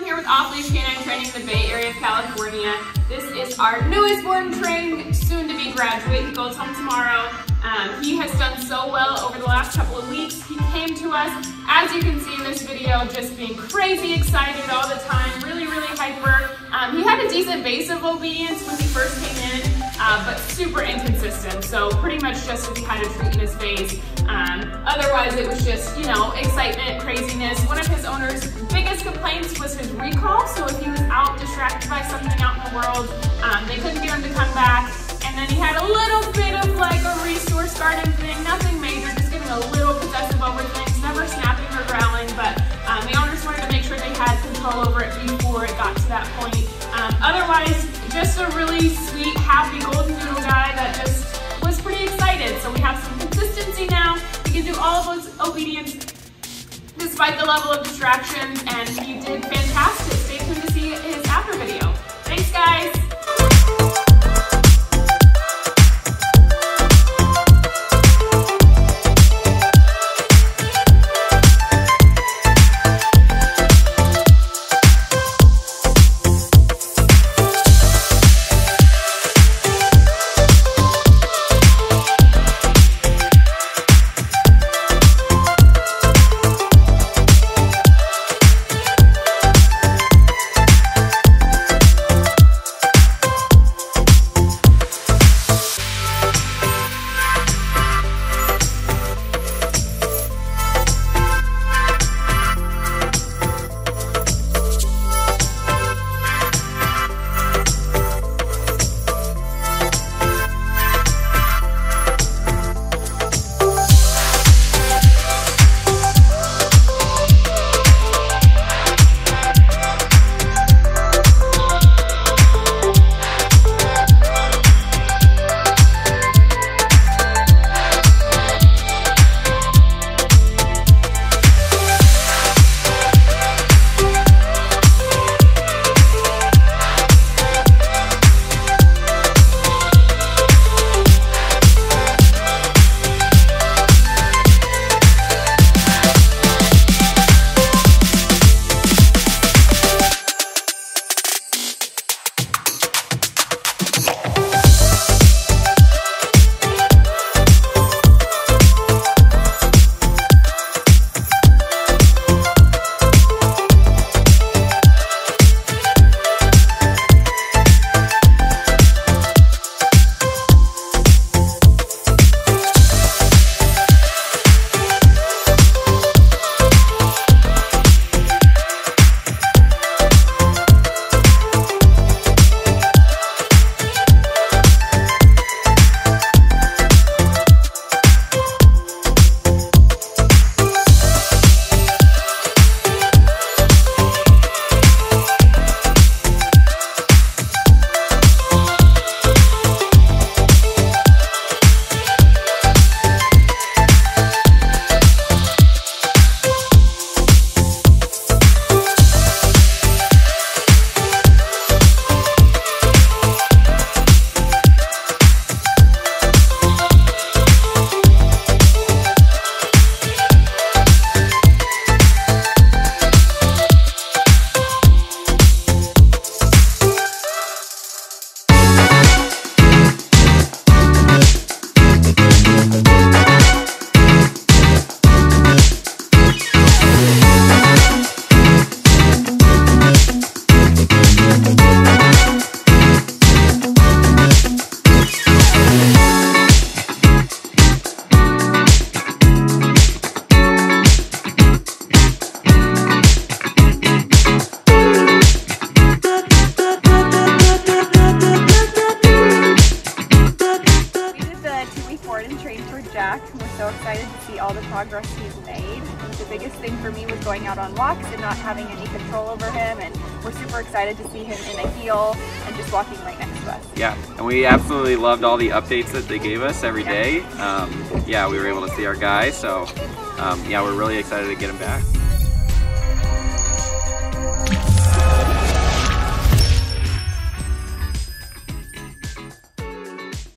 I'm here with Off-Leash Canine Training in the Bay Area of California. This is our newest born train, soon-to-be graduate. He goes home tomorrow. Um, he has done so well over the last couple of weeks. He came to us, as you can see in this video, just being crazy excited all the time, really, really hyper. Um, he had a decent base of obedience when he first came in, uh, but super inconsistent. So pretty much just he had a treat in his face. Um, otherwise, it was just, you know, excitement, craziness. One of his owner's biggest complaints was his recall. So if he was out distracted by something out in the world, um, they couldn't get him to come back. And then he had a little bit of like a Um, otherwise, just a really sweet, happy Goldendoodle guy that just was pretty excited. So we have some consistency now. He can do all of those obedience despite the level of distraction, and he did fantastic. Stay tuned to see his after video. Thanks, guys. Jack. We're so excited to see all the progress he's made. The biggest thing for me was going out on walks and not having any control over him and we're super excited to see him in a heel and just walking right next to us. Yeah, and we absolutely loved all the updates that they gave us every day. Um, yeah, we were able to see our guy, so um, yeah, we're really excited to get him back.